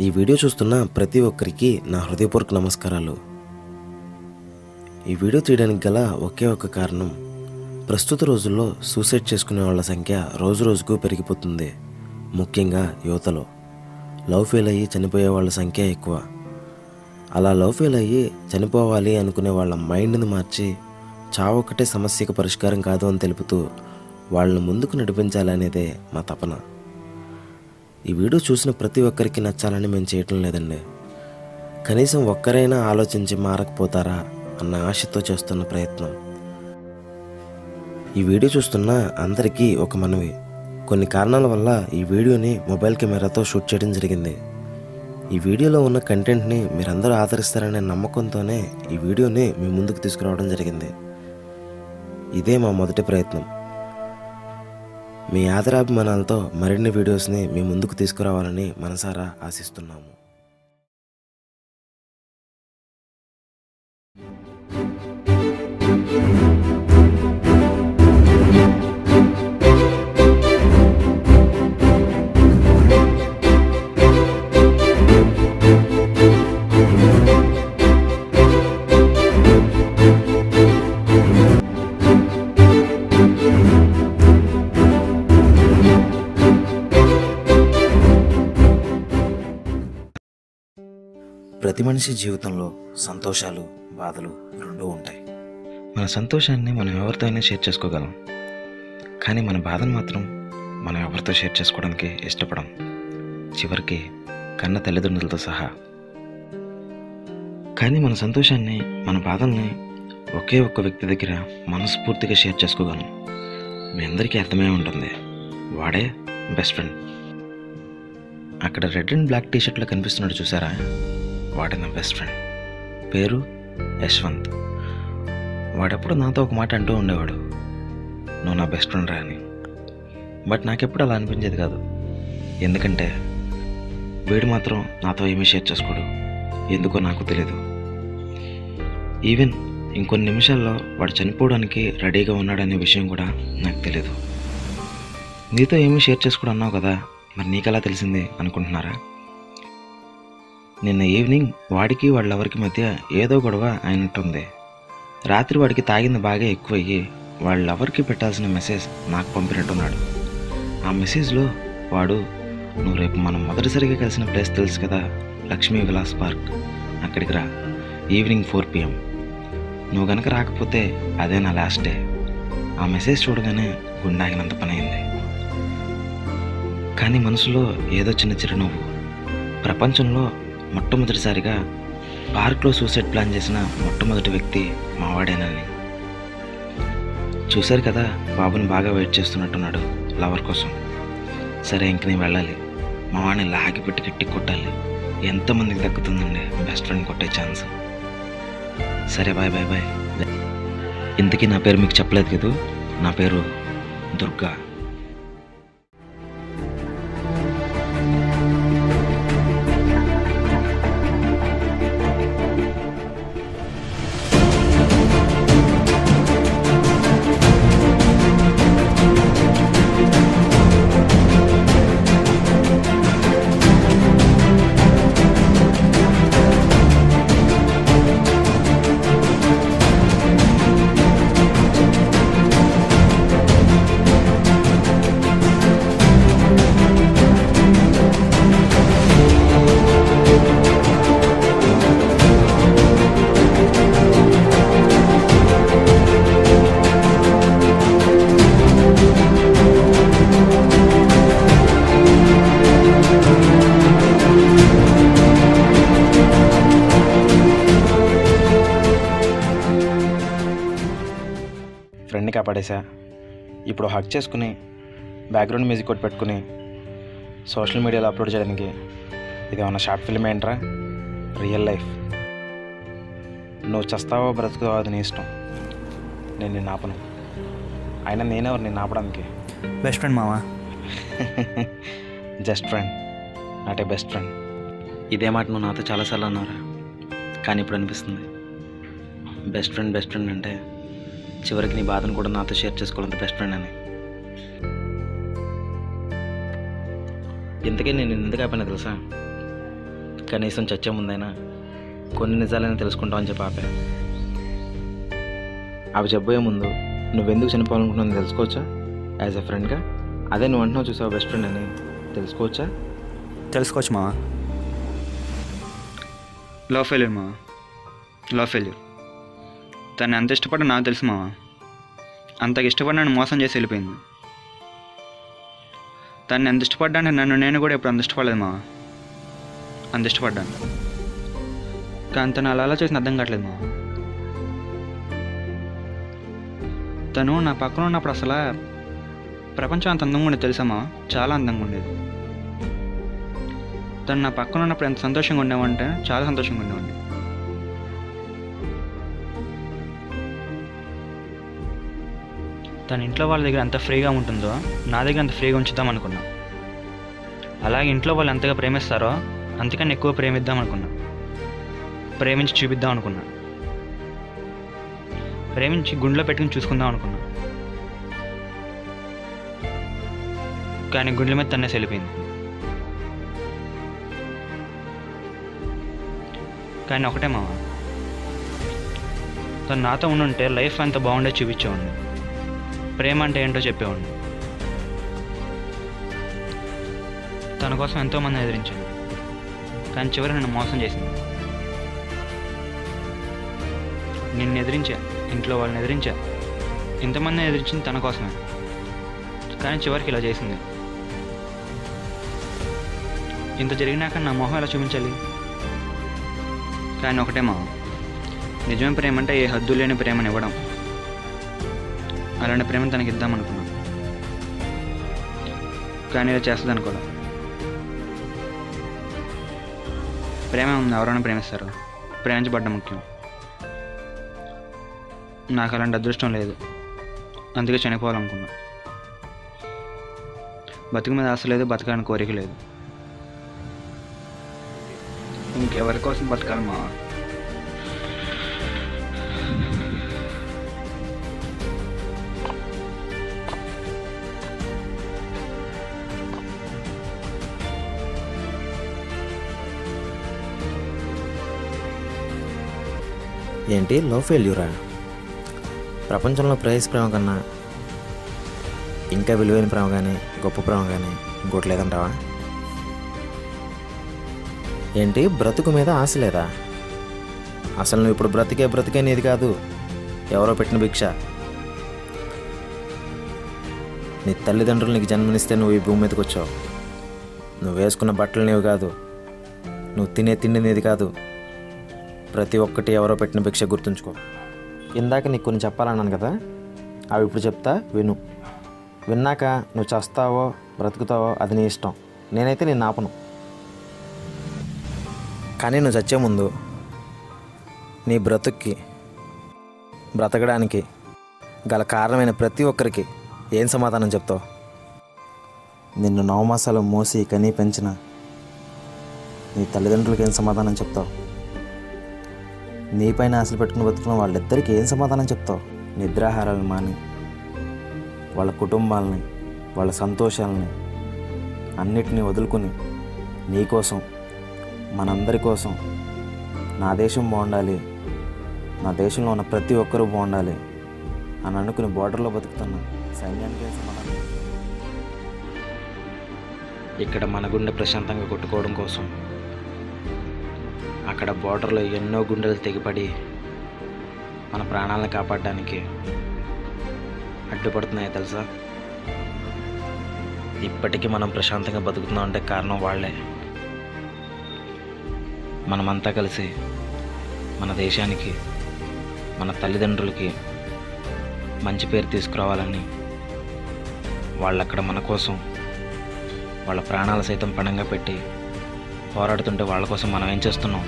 ఈ వీడియో చూస్తున్న ప్రతి ఒక్కరికి నా హృదయపూర్వక నమస్కారాలు. ఈ వీడియో తీయడానికి గల ఒకే ఒక కారణం ప్రస్తుత రోజుల్లో సూసైడ్ చేసుకునే వాళ్ళ సంఖ్య రోజు రోజుకు పెరిగిపోతుంది. ముఖ్యంగా యువతలో. లవ్ ఫెయిల్ అయ్యి చనిపోయే వాళ్ళ సంఖ్య ఎక్కువ. అలా లవ్ ఫెయిల్ అయ్యి చనిపోవాలి అనుకునే వాళ్ళ మైండ్ని మార్చి చావొక్కటే సమస్యకు పరిష్కారం కాదు అని తెలుపుతూ వాళ్ళని ముందుకు నడిపించాలనేదే మా తపన. ఈ వీడియో చూసిన ప్రతి ఒక్కరికి నచ్చాలని మేము చేయటం లేదండి. కనీసం ఒక్కరైనా ఆలోచించి మారకపోతారా అన్న ఆశతో చేస్తున్న ప్రయత్నం. ఈ వీడియో చూస్తున్న అందరికీ ఒక మనవి. కొన్ని కారణాల వల్ల ఈ వీడియోని మొబైల్ కెమెరాతో షూట్ చేయడం జరిగింది. ఈ వీడియోలో ఉన్న కంటెంట్ని మీరందరూ ఆదరిస్తారనే నమ్మకంతోనే ఈ వీడియోని మీ ముందుకు తీసుకురావడం జరిగింది. ఇదే మా మొదటి ప్రయత్నం. మీ ఆదరాభిమానాలతో మరిన్ని వీడియోస్ని మీ ముందుకు తీసుకురావాలని మనసారా ఆశిస్తున్నాము. ప్రతి మనిషి జీవితంలో సంతోషాలు బాధలు రెండూ ఉంటాయి. మన సంతోషాన్ని మనం ఎవరితో అయినా షేర్ చేసుకోగలం. కానీ మన బాధను మాత్రం మనం ఎవరితో షేర్ చేసుకోవడానికి ఇష్టపడం చివరికి కన్న తల్లిదండ్రులతో సహా. కానీ మన సంతోషాన్ని మన బాధల్ని ఒకే ఒక్క వ్యక్తి దగ్గర మనస్ఫూర్తిగా షేర్ చేసుకోగలం. మీ అందరికీ అర్థమై ఉంటుంది. వాడే బెస్ట్ ఫ్రెండ్. అక్కడ రెడ్ అండ్ బ్లాక్ టీషర్ట్లో కనిపిస్తున్నాడు చూసారా? వాడే నా బెస్ట్ ఫ్రెండ్ పేరు యశ్వంత్. వాడెప్పుడు నాతో ఒక మాట అంటూ ఉండేవాడు. నువ్వు నా బెస్ట్ ఫ్రెండ్ రా అని. బట్ నాకెప్పుడు అలా అనిపించేది కాదు. ఎందుకంటే వీడు మాత్రం నాతో ఏమీ షేర్ చేసుకోడు. ఎందుకో నాకు తెలియదు ఈవెన్ ఇంకొన్ని నిమిషాల్లో వాడు చనిపోవడానికి రెడీగా ఉన్నాడనే విషయం కూడా నాకు తెలియదు నీతో ఏమీ షేర్ చేసుకోడు అన్నావు కదా మరి నీకెలా తెలిసింది అనుకుంటున్నారా? నిన్న ఈవినింగ్ వాడికి వాళ్ళెవరికి మధ్య ఏదో గొడవ అయినట్టుంది. రాత్రి వాడికి తాగింది బాగా ఎక్కువయ్యి వాళ్ళెవరికి పెట్టాల్సిన మెసేజ్ నాకు పంపినట్టున్నాడు. ఆ మెసేజ్లో వాడు నువ్వు రేపు మనం మొదటిసారిగా కలిసిన ప్లేస్ తెలుసు కదా లక్ష్మీ విలాస్ పార్క్. అక్కడికి రా. ఈవినింగ్ ఫోర్ పిఎం నువ్వు గనక రాకపోతే అదే నా లాస్ట్ డే ఆ మెసేజ్ చూడగానే గుండాగినంత పని అయింది కానీ మనసులో ఏదో చిన్న చిరునవ్వు ప్రపంచంలో మొట్టమొదటిసారిగా పార్క్లో సూసైడ్ ప్లాన్ చేసిన మొట్టమొదటి వ్యక్తి మావాడేనని. చూశారు కదా బాబుని బాగా వెయిట్ చేస్తున్నట్టున్నాడు లవర్ కోసం. సరే ఇంక నేను వెళ్ళాలి. మా వాడిని లాగి పెట్టి గట్టి కొట్టాలి. ఎంతమందికి దక్కుతుందండి బెస్ట్ ఫ్రెండ్ కొట్టే ఛాన్స్. సరే బాయ్ బాయ్ బాయ్. ఇంతకీ నా పేరు మీకు చెప్పలేదు కదా? నా పేరు దుర్గా. కాపాడేశా ఇప్పుడు హక్ చేసుకుని బ్యాక్గ్రౌండ్ మ్యూజిక్ కొట్టి పెట్టుకుని సోషల్ మీడియాలో అప్లోడ్ చేయడానికి ఇది ఏమన్నా షార్ట్ ఫిల్మ్ ఏంట్రా? రియల్ లైఫ్ నువ్వు చస్తావో బ్రతుకుతావో అది నీ ఇష్టం. నేను నిన్ను ఆపను. అయినా నేనెవరు నిన్ను ఆపడానికి? బెస్ట్ ఫ్రెండ్ మావా? Just friend not a best friend ఇదే మాట నువ్వు నాతో చాలాసార్లు అన్నారా కానీ ఇప్పుడు అనిపిస్తుంది. బెస్ట్ ఫ్రెండ్ బెస్ట్ ఫ్రెండ్ అంటే చివరికి నీ బాధను కూడా నాతో షేర్ చేసుకోవాలంత బెస్ట్ ఫ్రెండ్ అని. ఇంతకీ నేను నిన్ను ఎందుకు ఆపాను తెలుసా? కనీసం చచ్చే ముందైనా కొన్ని నిజాలైనా తెలుసుకుంటామని చెప్పి ఆపా అవి చెప్పబోయే ముందు నువ్వెందుకు చనిపోవాలనుకుంటున్నావు తెలుసుకోవచ్చా? యాజ్ ఎ ఫ్రెండ్గా అదే నువ్వు అంటున్నావు చూసావు బెస్ట్ ఫ్రెండ్ అని. తెలుసుకోవచ్చా? తెలుసుకోవచ్చు మావా. లవ్ ఫెయిల్యూర్ మావా? లవ్ ఫెయిల్యూర్ తను ఎంత ఇష్టపడ్డా నాకు తెలుసు మావా. అంతగా ఇష్టపడి నన్ను మోసం చేసి వెళ్ళిపోయింది. తను ఎంత ఇష్టపడ్డాను నన్ను నేను కూడా ఎప్పుడు అంత ఇష్టపడలేదు మావా. అంత ఇష్టపడ్డాను. కానీ తను అలా అలా చేసిన అర్థం కావట్లేదు మావా. తను నా పక్కన ఉన్నప్పుడు అసలు ప్రపంచం అంత అందంగా ఉండేది తెలుసామా చాలా అందంగా ఉండేది. తను నా పక్కన ఉన్నప్పుడు ఎంత సంతోషంగా ఉండేవంటే చాలా సంతోషంగా ఉండేవాడిని. తన ఇంట్లో వాళ్ళ దగ్గర ఎంత ఫ్రీగా ఉంటుందో నా దగ్గర అంత ఫ్రీగా ఉంచుదాం అనుకున్నా. అలాగే ఇంట్లో వాళ్ళు ఎంతగా ప్రేమిస్తారో అంతకన్నా ఎక్కువ ప్రేమిద్దాం అనుకున్నా. ప్రేమించి చూపిద్దాం అనుకున్నా. ప్రేమించి గుండెలో పెట్టుకుని చూసుకుందాం అనుకున్నా. కానీ గుండెల మీద తన్నే వెళ్ళిపోయింది కానీ ఒకటే మామ తను నాతో ఉండుంటే లైఫ్ అంత బాగుండే చూపించేవాడిని. ప్రేమ అంటే ఏంటో చెప్పేవాడిని. తన కోసం ఎంతోమంది ఎదిరించాను కానీ చివరి నన్ను మోసం చేసింది. నిన్ను ఎదిరించా ఇంట్లో వాళ్ళని ఎదిరించా ఇంతమంది ఎదిరించింది తన కోసమే. కానీ చివరికి ఇలా చేసింది. ఇంత జరిగినాక నా మొహం ఎలా చూపించాలి? కానీ ఒకటే మా నిజమైన ప్రేమ అంటే ఏ హద్దు లేని ప్రేమని ఇవ్వడం అలాంటి ప్రేమ తనకి ఇద్దాం అనుకున్నాం. కానీ ఇలా చేస్తుంది అనుకోలేదు ప్రేమ ఉంది ఎవరైనా ప్రేమిస్తారు. ప్రేమించబడ్డం ముఖ్యం. నాకు అలాంటి అదృష్టం లేదు. అందుకే చనిపోవాలనుకున్నా. బతుకు మీద ఆశ లేదు బతకాలని కోరిక లేదు. ఇంకెవరి కోసం బతకాలి మా ఏంటి? లవ్ ఫెయిల్యూరా ప్రపంచంలో ప్రైజ్ ప్రేమ కన్నా ఇంకా విలువైన ప్రేమ కానీ గొప్ప ప్రేమ కానీ ఇంకోటి లేదంటావా? ఏంటి? బ్రతుకు మీద ఆశ లేదా? అసలు నువ్వు ఇప్పుడు బ్రతికే బ్రతికే నీది కాదు. ఎవరో పెట్టిన భిక్ష. నీ తల్లిదండ్రులు నీకు జన్మనిస్తే నువ్వు ఈ భూమి మీదకి వచ్చావు. నువ్వు వేసుకున్న బట్టలు నీవు కాదు. నువ్వు తినే తిండి నీది కాదు. ప్రతి ఒక్కటి ఎవరో పెట్టిన భిక్ష గుర్తుంచుకో. ఇందాక నీకు కొన్ని చెప్పాలన్నాను కదా అవి ఇప్పుడు చెప్తా విను. విన్నాక నువ్వు చస్తావో బ్రతుకుతావో అది నీ ఇష్టం. నేనైతే నేను ఆపను. కానీ నువ్వు చచ్చే ముందు నీ బ్రతుక్కి బ్రతకడానికి గల కారణమైన ప్రతి ఒక్కరికి ఏం సమాధానం చెప్తావు? నిన్ను నవమాసాలు మోసి కనీ పెంచిన నీ తల్లిదండ్రులకి ఏం సమాధానం చెప్తావు? నీపైన ఆశలు పెట్టుకుని బతుకున్న వాళ్ళిద్దరికీ ఏం సమాధానం చెప్తావు? నిద్రాహారాలను మాని వాళ్ళ కుటుంబాలని వాళ్ళ సంతోషాలని అన్నిటినీ వదులుకొని నీకోసం మనందరి కోసం నా దేశం బాగుండాలి నా దేశంలో ఉన్న ప్రతి ఒక్కరూ బాగుండాలి అని అనుకుని బోర్డర్లో బతుకుతున్న సైన్యానికి సమాధానం? ఇక్కడ మన గుండె ప్రశాంతంగా కొట్టుకోవడం కోసం అక్కడ బోర్డర్లో ఎన్నో గుండెలు తెగిపడి మన ప్రాణాలను కాపాడడానికి అడ్డుపడుతున్నాయో తెలుసా? ఇప్పటికీ మనం ప్రశాంతంగా బతుకుతున్నాం అంటే కారణం వాళ్ళే. మనమంతా కలిసి మన దేశానికి మన తల్లిదండ్రులకి మంచి పేరు తీసుకురావాలని వాళ్ళక్కడ మన కోసం వాళ్ళ ప్రాణాలు సైతం పణంగా పెట్టి పోరాడుతుంటే వాళ్ళ కోసం మనం ఏం చేస్తున్నాం?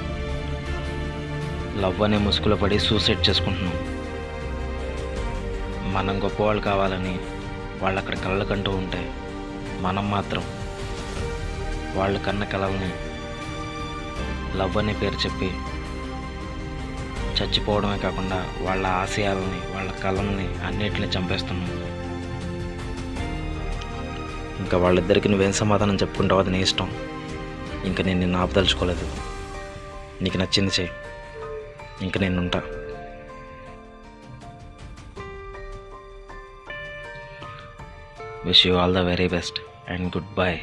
లవ్ అనే ముసుగులో పడి సూసైడ్ చేసుకుంటున్నాం. మనం గొప్పవాళ్ళు కావాలని వాళ్ళు అక్కడ కలలు కంటూ ఉంటే మనం మాత్రం వాళ్ళు కన్న కళల్ని లవ్ అనే పేరు చెప్పి చచ్చిపోవడమే కాకుండా వాళ్ళ ఆశయాలని వాళ్ళ కళల్ని అన్నిటిని చంపేస్తున్నాం. ఇంకా వాళ్ళిద్దరికి నువ్వేం సమాధానం చెప్పుకుంటావు అది నీ ఇష్టం. ఇంకా నేను నిన్ను ఆపదలుచుకోలేదు. నీకు నచ్చింది చేయి ఇంక నేను ఉంటా. Wish you all the very best and good bye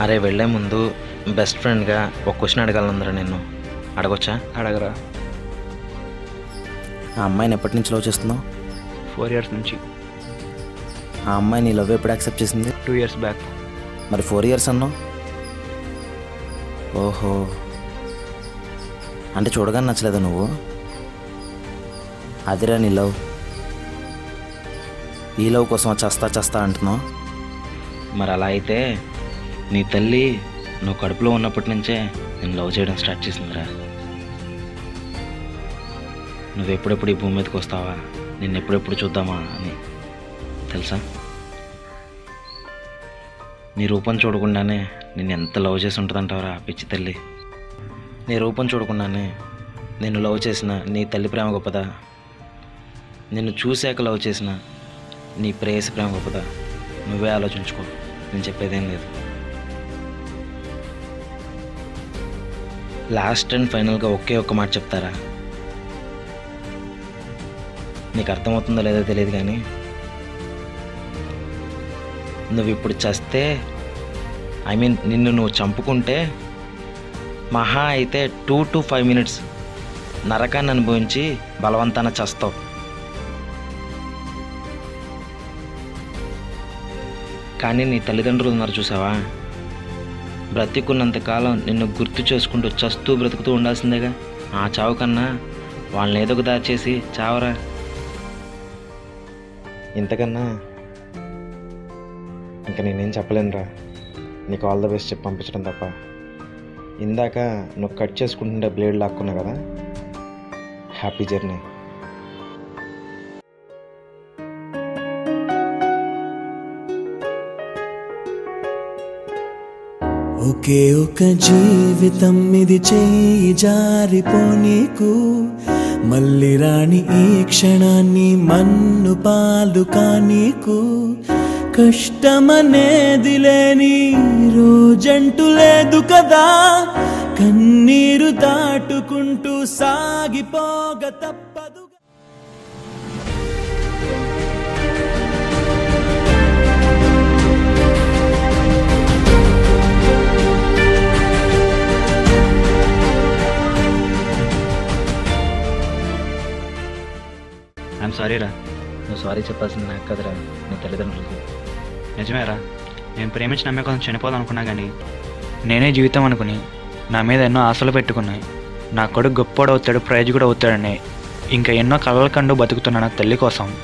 అరే వెళ్ళే ముందు బెస్ట్ ఫ్రెండ్గా ఒక క్వశ్చన్ అడగాలందరూ నేను అడగొచ్చా? అడగరా. ఆ అమ్మాయిని ఎప్పటి నుంచి లవ్ చేస్తున్నావు? ఫోర్ ఇయర్స్ నుంచి. ఆ అమ్మాయి నీ లవ్ ఎప్పుడు యాక్సెప్ట్ చేసింది? టూ ఇయర్స్ బ్యాక్ మరి ఫోర్ ఇయర్స్ అన్నావు? ఓహో. అంటే చూడగానే నచ్చలేదా నువ్వు? అదిరా నీ లవ్. ఈ లవ్ కోసం చస్తా చస్తా అంటున్నావు. మరి అలా అయితే నీ తల్లి నువ్వు కడుపులో ఉన్నప్పటి నుంచే నేను లవ్ చేయడం స్టార్ట్ చేసిందిరా. నువ్వు ఎప్పుడెప్పుడు ఈ భూమి మీదకి వస్తావా? నిన్ను ఎప్పుడెప్పుడు చూద్దామా అని. తెలుసా? నీ రూపం చూడకుండానే నేను ఎంత లవ్ చేసి ఉంటుందంటావరా పిచ్చి తల్లి. నీ రూపం చూడకుండానే నేను లవ్ చేసిన నీ తల్లి ప్రేమ గొప్పదా? నిన్ను చూశాక లవ్ చేసిన నీ ప్రేయసి ప్రేమ గొప్పదా? నువ్వే ఆలోచించుకో నేను చెప్పేదేం లేదు. లాస్ట్ అండ్ ఫైనల్గా ఒకే ఒక్క మాట చెప్తారా? నీకు అర్థమవుతుందో లేదో తెలియదు కానీ నువ్వు ఇప్పుడు చస్తే ఐ మీన్ నిన్ను నువ్వు చంపుకుంటే మహా అయితే టూ టు ఫైవ్ మినిట్స్ నరకాన్ని అనుభవించి బలవంతాన చస్తావు. కానీ నీ తల్లిదండ్రులు ఉన్నారు చూసావా? బ్రతికున్నంతకాలం నిన్ను గుర్తు చేసుకుంటూ చస్తూ బ్రతుకుతూ ఉండాల్సిందేగా? ఆ చావు కన్నా వాళ్ళని ఏదో ఒక దాచేసి చావరా? ఇంతకన్నా ఇంకా నేనేం చెప్పలేనురా. నీకు ఆల్ ద బెస్ట్ చెప్పి పంపించడం తప్ప. ఇందాక నువ్వు కట్ చేసుకుంటుంటే బ్లేడ్ లాక్కున్నా కదా? హ్యాపీ జర్నీ ఒకే ఒక జీవితం ఇది చేయి జారిపోనీకు. మళ్ళీ రాని ఈ క్షణాన్ని మన్ను పాలు కానీకు. కష్టమనేది లేని రోజంటూ లేదు కదా. కన్నీరు దాటుకుంటూ సాగిపోగ తప్పదు. ఐఎమ్ సారీ రా. నువ్వు సారీ చెప్పాల్సింది నాకు కదరా. నీ తల్లిదండ్రులకి. నిజమేరా. నేను ప్రేమించిన అమ్మాయి కోసం చనిపోదాం అనుకున్నా కానీ నేనే జీవితం అనుకుని నా మీద ఎన్నో ఆశలు పెట్టుకున్నాయి. నా కొడుకు గొప్పోడు అవుతాడు ప్రైజ్ కూడా అవుతాడని ఇంకా ఎన్నో కలల కండు బతుకుతున్నా నా తల్లి కోసం.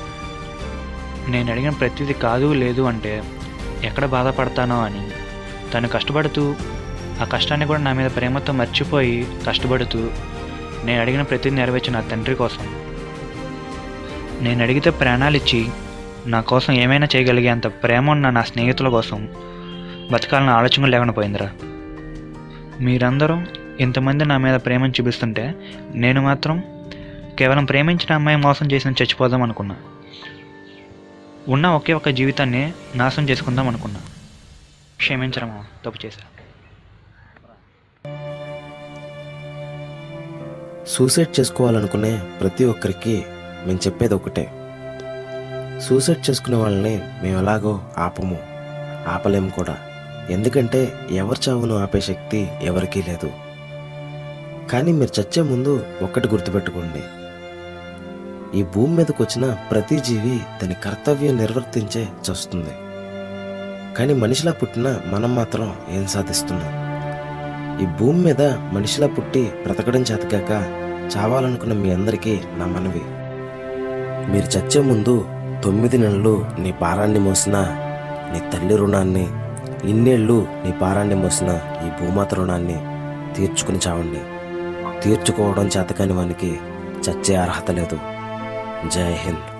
నేను అడిగిన ప్రతిదీ కాదు లేదు అంటే ఎక్కడ బాధపడతానో అని తను కష్టపడుతూ ఆ కష్టాన్ని కూడా నా మీద ప్రేమతో మర్చిపోయి కష్టపడుతూ నేను అడిగిన ప్రతిదీ నెరవేర్చిన నా తండ్రి కోసం. నేను అడిగితే ప్రాణాలు ఇచ్చి నా కోసం ఏమైనా చేయగలిగే అంత ప్రేమ ఉన్న నా స్నేహితుల కోసం బతకాలని ఆలోచన లేకుండా పోయిందిరా. మీరందరూ ఇంతమంది నా మీద ప్రేమను చూపిస్తుంటే నేను మాత్రం కేవలం ప్రేమించిన అమ్మాయి మోసం చేసిన చచ్చిపోదాం అనుకున్నా. ఉన్న ఒకే ఒక జీవితాన్ని నాశనం చేసుకుందాం అనుకున్నా. క్షమించరమా తప్పు చేశా. సూసైడ్ చేసుకోవాలనుకునే ప్రతి ఒక్కరికి మేము చెప్పేది ఒకటే. సూసైడ్ చేసుకునే వాళ్ళని మేము ఎలాగో ఆపము. ఆపలేము కూడా. ఎందుకంటే ఎవరి చావును ఆపే శక్తి ఎవరికీ లేదు. కానీ మీరు చచ్చే ముందు ఒక్కటి గుర్తుపెట్టుకోండి. ఈ భూమి మీదకి వచ్చిన ప్రతి జీవి దాని కర్తవ్యం నిర్వర్తించే చస్తుంది. కానీ మనిషిలా పుట్టిన మనం మాత్రం ఏం సాధిస్తున్నాం? ఈ భూమి మీద మనిషిలా పుట్టి బ్రతకడం చేతకాక చావాలనుకున్న మీ అందరికీ నా మనవి. మీరు చచ్చే ముందు తొమ్మిది నెలలు నీ భారాన్ని మోసిన నీ తల్లి రుణాన్ని ఇన్నేళ్ళు నీ భారాన్ని మోసిన ఈ భూమాత రుణాన్ని తీర్చుకుని చావండి. తీర్చుకోవడం చేతకాని వానికి చచ్చే అర్హత లేదు. జై హింద్.